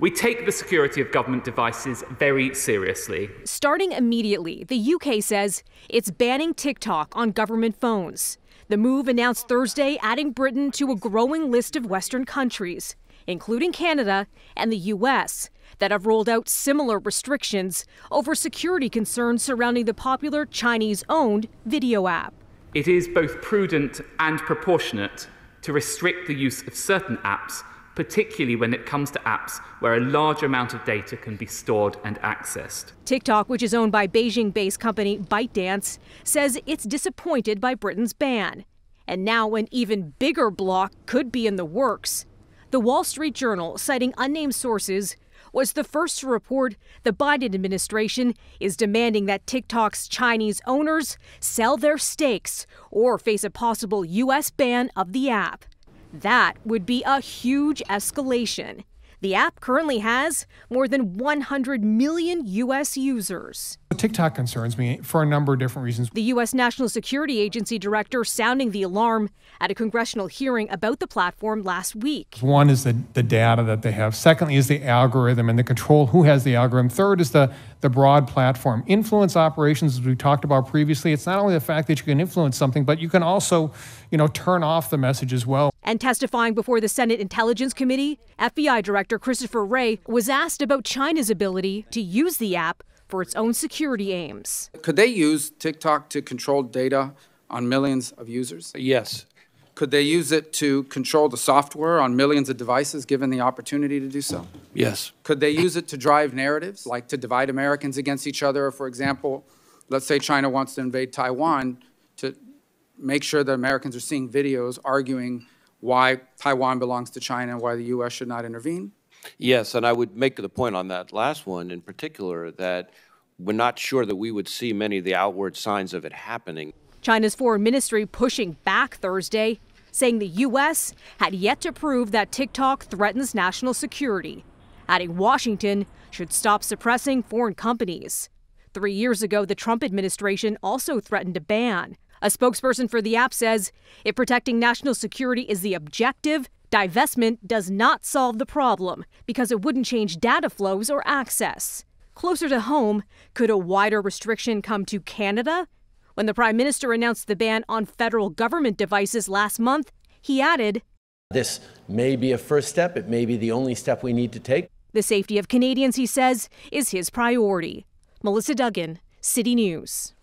We take the security of government devices very seriously. Starting immediately, the UK says it's banning TikTok on government phones. The move announced Thursday, adding Britain to a growing list of Western countries, including Canada and the US, that have rolled out similar restrictions over security concerns surrounding the popular Chinese owned video app. It is both prudent and proportionate to restrict the use of certain apps particularly when it comes to apps where a large amount of data can be stored and accessed. TikTok, which is owned by Beijing based company ByteDance, says it's disappointed by Britain's ban. And now an even bigger block could be in the works. The Wall Street Journal, citing unnamed sources, was the first to report the Biden administration is demanding that TikTok's Chinese owners sell their stakes or face a possible U.S. ban of the app. That would be a huge escalation. The app currently has more than 100 million U.S. users. TikTok concerns me for a number of different reasons. The U.S. National Security Agency director sounding the alarm at a congressional hearing about the platform last week. One is the, the data that they have. Secondly, is the algorithm and the control who has the algorithm. Third is the, the broad platform. Influence operations, as we talked about previously, it's not only the fact that you can influence something, but you can also, you know, turn off the message as well. And testifying before the Senate Intelligence Committee, FBI Director Christopher Wray was asked about China's ability to use the app for its own security aims. Could they use TikTok to control data on millions of users? Yes. Could they use it to control the software on millions of devices given the opportunity to do so? Yes. Could they use it to drive narratives, like to divide Americans against each other? For example, let's say China wants to invade Taiwan to make sure that Americans are seeing videos arguing why Taiwan belongs to China and why the U.S. should not intervene? Yes, and I would make the point on that last one in particular that we're not sure that we would see many of the outward signs of it happening. China's foreign ministry pushing back Thursday, saying the U.S. had yet to prove that TikTok threatens national security, adding Washington should stop suppressing foreign companies. Three years ago, the Trump administration also threatened to ban. A spokesperson for the app says if protecting national security is the objective, Divestment does not solve the problem because it wouldn't change data flows or access. Closer to home, could a wider restriction come to Canada? When the Prime Minister announced the ban on federal government devices last month, he added, This may be a first step, it may be the only step we need to take. The safety of Canadians, he says, is his priority. Melissa Duggan, City News.